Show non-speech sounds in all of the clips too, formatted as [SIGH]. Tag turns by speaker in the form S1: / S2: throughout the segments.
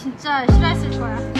S1: 진짜 싫어했을 거야.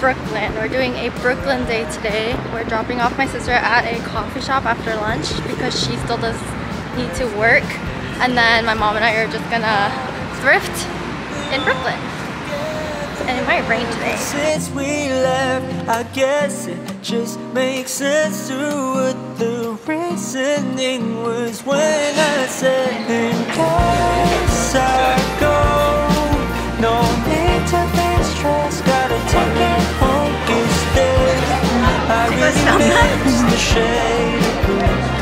S1: Brooklyn. We're doing a Brooklyn day today. We're dropping off my sister at a coffee shop after lunch because she still does need to work. And then my mom and I are just gonna thrift in Brooklyn. And it might rain today.
S2: Since we left, I guess it just makes sense to what the reasoning was when I said [LAUGHS] so
S3: much.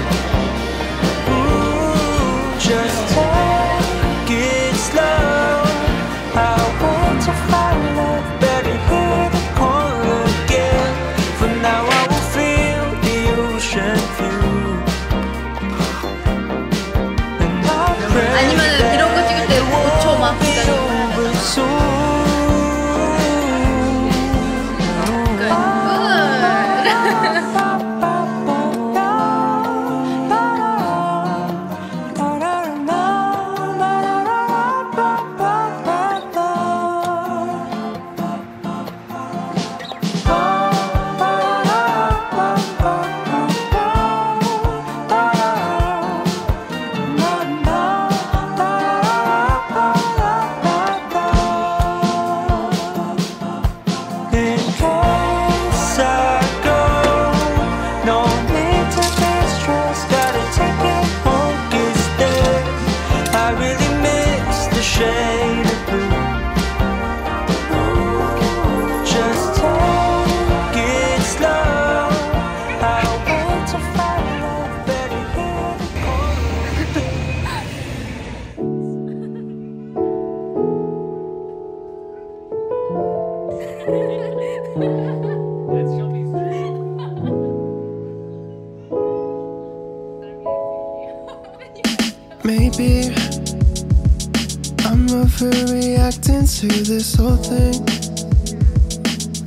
S3: I'm overreacting to this whole thing.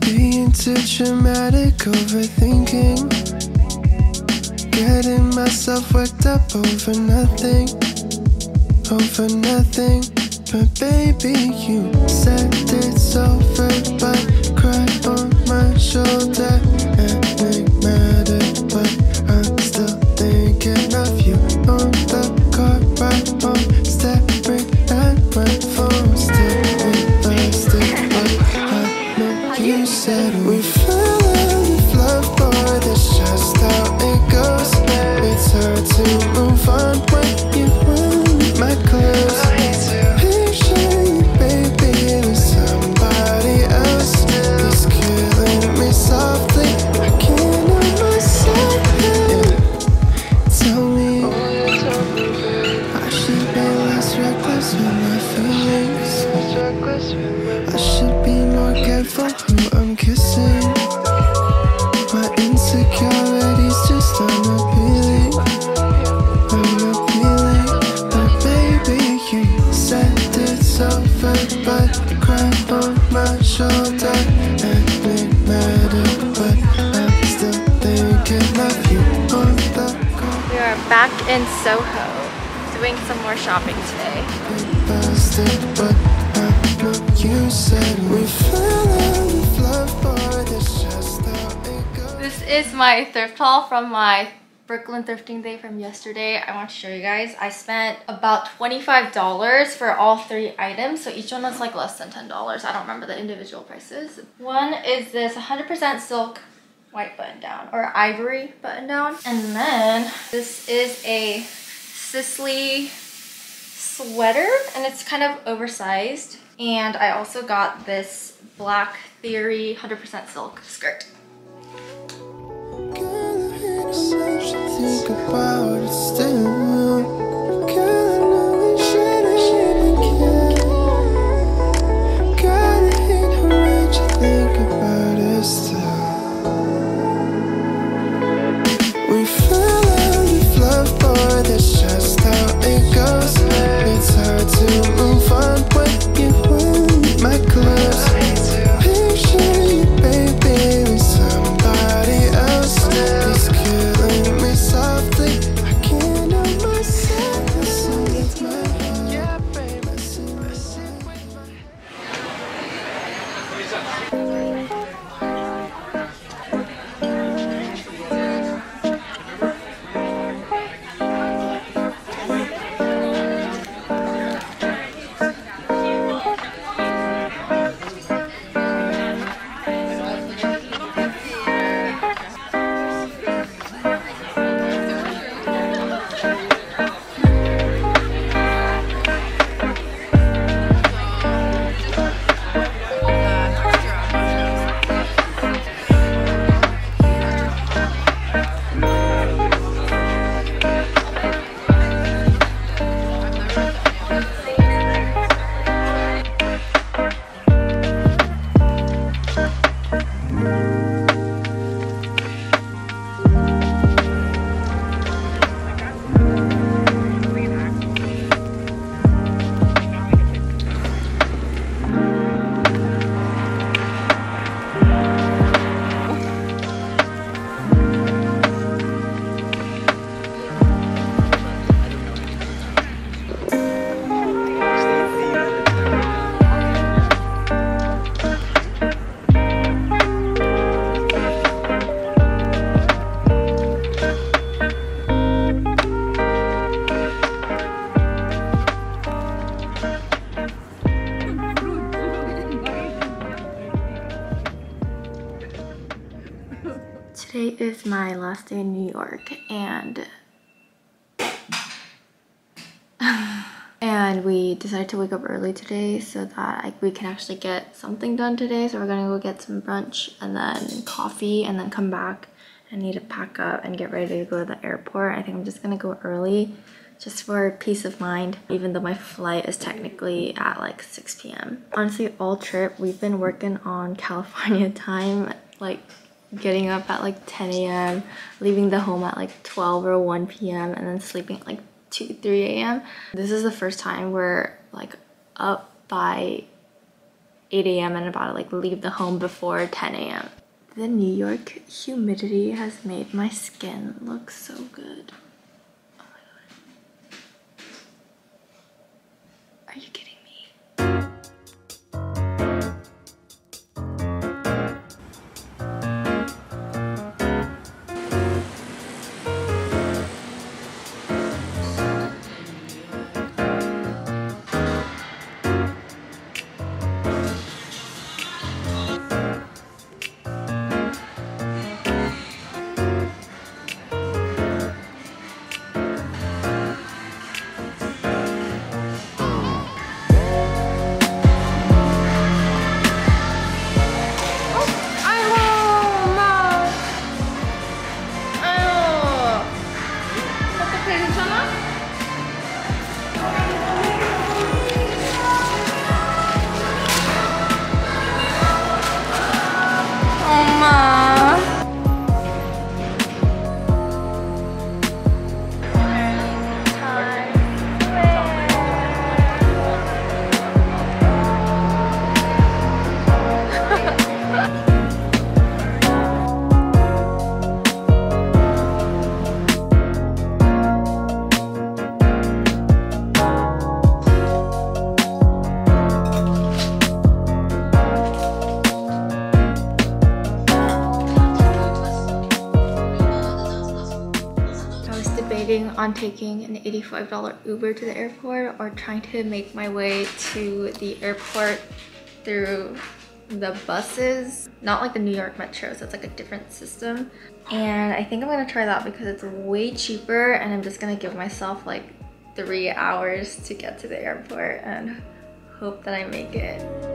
S3: Being too dramatic, overthinking. Getting myself worked up over nothing, over nothing. But baby, you move
S2: in Soho doing some more shopping today. This is my thrift haul from my Brooklyn thrifting day from yesterday. I want to show you guys. I spent about $25 for all three items. So each one was like less than $10. I don't remember the individual prices. One is this 100% silk white button down or ivory button down. And then this is a Sisley sweater and it's kind of oversized. And I also got this Black Theory 100% silk skirt.
S3: Girl,
S2: Today my last day in New York and [SIGHS] and we decided to wake up early today so that like, we can actually get something done today. So we're gonna go get some brunch and then coffee and then come back and need to pack up and get ready to go to the airport. I think I'm just gonna go early just for peace of mind, even though my flight is technically at like 6 p.m. Honestly, all trip, we've been working on [LAUGHS] California time, like getting up at like 10 a.m., leaving the home at like 12 or 1 p.m., and then sleeping at like 2, 3 a.m. This is the first time we're like up by 8 a.m. and about to like leave the home before 10 a.m. The New York humidity has made my skin look so good. Oh my god. Are you kidding on taking an $85 Uber to the airport or trying to make my way to the airport through the buses, not like the New York Metro, so it's like a different system. And I think I'm gonna try that because it's way cheaper and I'm just gonna give myself like three hours to get to the airport and hope that I make it.